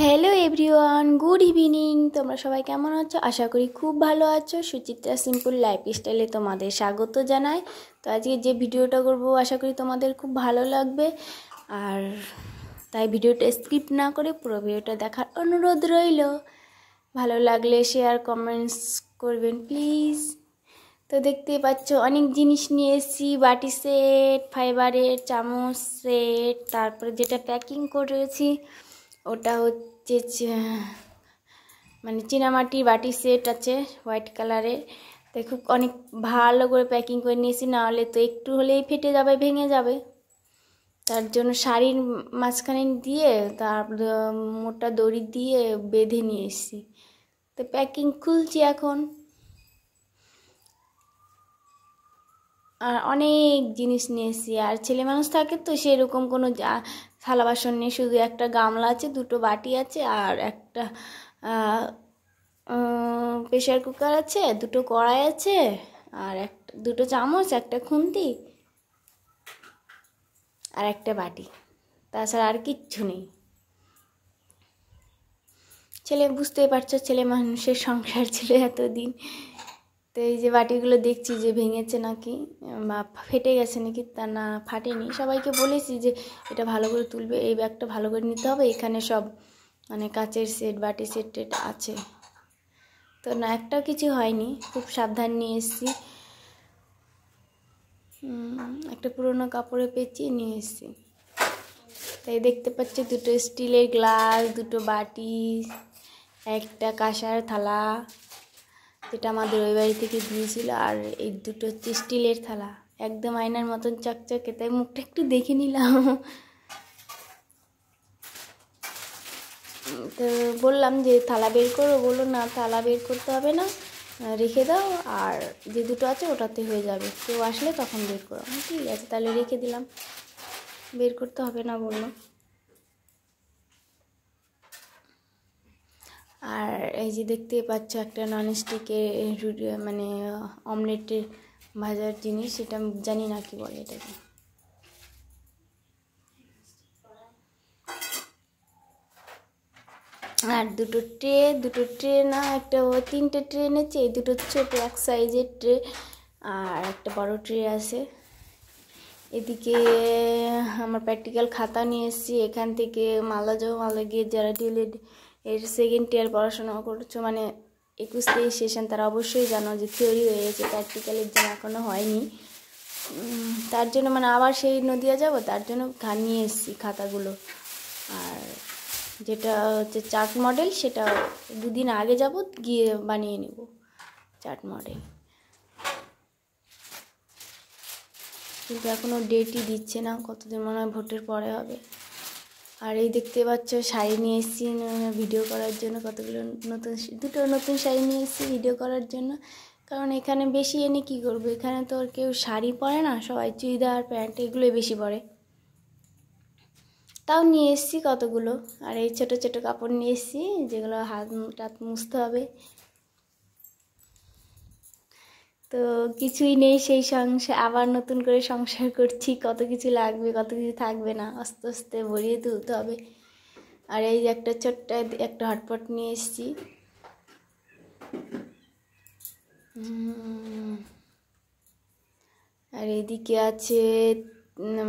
Hello everyone good evening তোমরা সবাই কেমন আছো? আশা করি খুব ভালো আছো। সুচিত্রা সিম্পল লাইফ স্টাইলে তোমাদের স্বাগত জানাই। তো আজকে যে ভিডিওটা করব, আশা করি তোমাদের খুব ভালো লাগবে। আর তাই ভিডিওটা স্কিপ না করে পুরো ভিডিওটা দেখার অনুরোধ রইল। ভালো লাগলে শেয়ার কমেন্টস করবেন প্লিজ তো দেখতেই পাচ্ছ, অনেক জিনিস নিয়ে এসেছি। বাটি সেট ফাইবারের চামচ সেট তারপরে যেটা প্যাকিং করেছি। ওটা হচ্ছে মানে চীনামাটির বাটি সেট আছে হোয়াইট কালারের তাই খুব অনেক ভালো করে প্যাকিং করে নিয়েছি নাহলে তো একটু হলেই ফেটে যাবে, ভেঙে যাবে। তার জন্য শাড়ির মাঝখানে দিয়ে, তার মোটা দড়ি দিয়ে বেঁধে নিয়ে এসেছি। তো প্যাকিং খুলছি এখন। আর অনেক জিনিস নিয়েছি। আর ছেলে মানুষ থাকে তো সেরকম কোনো থালা বাসন নেই, শুধু একটা গামলা আছে, দুটো বাটি আছে, আর একটা প্রেশার কুকার আছে, দুটো কড়াই আছে, আর একটা দুটো চামচ, একটা খুন্তি, আর একটা বাটি। তাছাড়া আর কিচ্ছু নেই। ছেলে, বুঝতেই পারছ ছেলে মানুষের সংসার ছিল এতদিন। তো এই যে বাটিগুলো দেখছি যে ভেঙেছে নাকি, বা ফেটে গেছে নাকি তা না ফাটেনি। সবাইকে বলেছি যে এটা ভালো করে তুলবে, এই ব্যাগটা ভালো করে নিতে হবে। এখানে সব মানে কাচের সেট বাটি সেট টেট আছে। তো না একটাও কিছু হয়নি, খুব সাবধান নিয়ে এসেছি। একটা পুরোনো কাপড়ে পেঁচিয়ে নিয়ে এসেছি। তাই দেখতে পাচ্ছি, দুটো স্টিলের গ্লাস, দুটো বাটি, একটা কাঁসার থালা। যেটা আমাদের ওই বাড়ি থেকে দিয়েছিল আর এই দুটো হচ্ছে স্টিলের থালা। একদম আয়নার মতন চকচকে, তাই মুখটা একটু দেখে নিলাম। তো বললাম যে, থালা বের করো। বলল, না, থালা বের করতে হবে না, রেখে দাও। আর যে দুটো আছে, ওটাতে হয়ে যাবে। কেউ আসলে তখন বের করো। ঠিক আছে, তাহলে রেখে দিলাম। বের করতে হবে না, বলল আর এই যে দেখতে পাচ্ছ একটা নন ননস্টিকের মানে অমলেটের ভাজার জিনিস, সেটা জানি না কি বলে এটাকে। আর দুটো ট্রে দুটো ট্রে না, একটা ও তিনটে ট্রে এনেছে, এই দুটো ছোটো এক সাইজের ট্রে, আর একটা বড় ট্রে আছে। এদিকে আমার প্র্যাকটিক্যাল খাতা নিয়ে এসেছি, এখান থেকে মালদা যাব মালদা গিয়ে যারা ডিলেড এর সেকেন্ড ইয়ার পড়াশোনা করছ মানে একুশ তেইশ সেশন তারা অবশ্যই জানো যে থিওরি হয়ে গেছে প্র্যাকটিক্যাল এক্সাম এখনও হয়নি। তার জন্য মানে আবার সেই নদিয়া যাব, তার জন্য নিয়ে এসেছি খাতাগুলো। আর যেটা হচ্ছে চার্ট মডেল সেটা দুদিন আগে যাব, গিয়ে বানিয়ে নেব চার্ট মডেল কিন্তু এখনও ডেটই দিচ্ছে না, কতদিন মনে হয় ভোটের পরে হবে। আর এই দেখতে পাচ্ছ, শাড়ি নিয়ে এসেছি ভিডিও করার জন্য কতগুলো নতুন দুটো নতুন শাড়ি নিয়ে এসেছি ভিডিও করার জন্য। কারণ এখানে বেশি এনে কি করব? এখানে তো আর কেউ শাড়ি পরে না, সবাই চুড়িদার, প্যান্ট, এগুলোই বেশি পরে। তাও নিয়ে এসেছি কতগুলো, আর এই ছোটো ছোটো কাপড় নিয়ে এসেছি, যেগুলো হাত, টাত মুছতে হবে। তো কিছুই নেই সেই সংসার, আবার নতুন করে সংসার করছি, কত কিছু লাগবে, কত কিছু থাকবে না, আস্তে আস্তে ভরিয়ে তুলতে হবে। আর এই একটা ছোট্ট একটা হটপট নিয়ে এসেছি। আর এদিকে আছে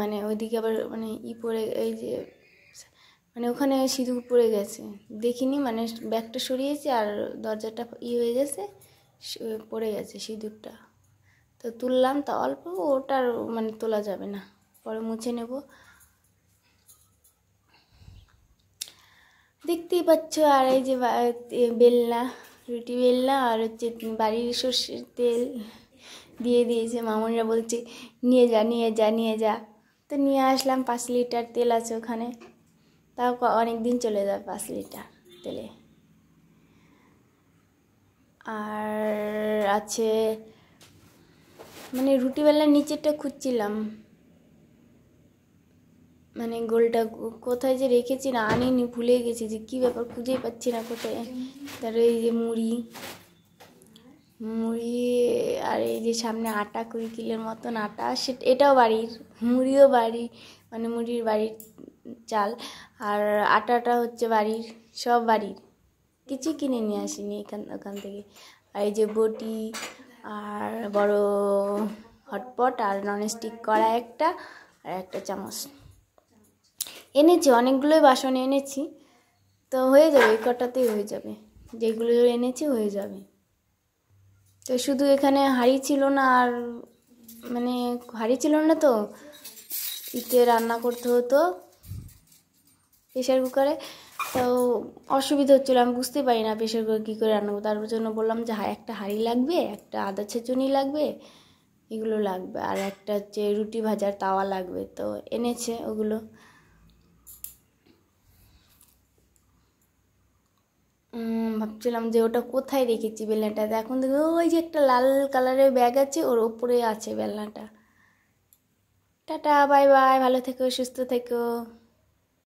মানে ওইদিকে আবার মানে ই পড়ে, এই যে মানে ওখানে সিঁদুর পড়ে গেছে। দেখিনি মানে ব্যাগটা সরিয়েছি আর দরজাটা ই হয়ে গেছে। পড়ে গেছে সিঁদুরটা তো তুললাম, তা অল্প ওটার মানে তোলা যাবে না। পরে মুছে নেব। দেখতেই পাচ্ছ, আর এই যে বেলনা, রুটি বেলনা আর হচ্ছে বাড়ির সর্ষের তেল দিয়ে দিয়েছে। মামুনিরা বলছে, নিয়ে যা নিয়ে যা নিয়ে যা। তো নিয়ে আসলাম, পাঁচ লিটার তেল আছে ওখানে। তাও অনেক দিন চলে যাবে পাঁচ লিটার তেলে। আর আছে মানে রুটি বেলার নিচেরটা খুঁজছিলাম। মানে গোলটা কোথায় যে রেখেছি না আনিনি, ভুলে গেছি যে কী ব্যাপার, খুঁজেই পাচ্ছি না কোথায়। তার এই যে মুড়ি মুড়ি আর এই যে সামনে আটা, কুড়ি কিলোর মতন আটা, সেটা এটাও বাড়ির, মুড়িও বাড়ি মানে মুড়ির বাড়ির চাল। আর আটাটা হচ্ছে বাড়ির, সব বাড়ির। কিছু কিনে নিয়ে আসিনি এখান, ওখান থেকে। আর এই যে বটি আর বড় হটপট আর ননস্টিক করা একটা আর একটা চামচ। এনেছি, অনেকগুলোই বাসন এনেছি। তো হয়ে যাবে, এই কটাতেই হয়ে যাবে। যেগুলো এনেছি হয়ে যাবে। তো শুধু এখানে হাঁড়ি ছিল না আর মানে হাঁড়ি ছিল না তো, ইতে রান্না করতে হতো প্রেশার কুকারে। তো অসুবিধা হচ্ছিল, আমি বুঝতে পারি না প্রেশার কুকার কী করে রান্না করব। তার জন্য বললাম যে হ্যাঁ একটা হাঁড়ি লাগবে, একটা আদা ছেঁচুনি লাগবে, এগুলো লাগবে। আর একটা হচ্ছে রুটি ভাজার তাওয়া লাগবে, তো এনেছে ওগুলো। ভাবছিলাম যে ওটা কোথায় রেখেছি বেলনাটা? এখন দেখো, ওই যে একটা লাল কালারের ব্যাগ আছে, ওর ওপরে আছে বেলনাটা। টাটা, বাই বাই, ভালো থেকো, সুস্থ থেকো।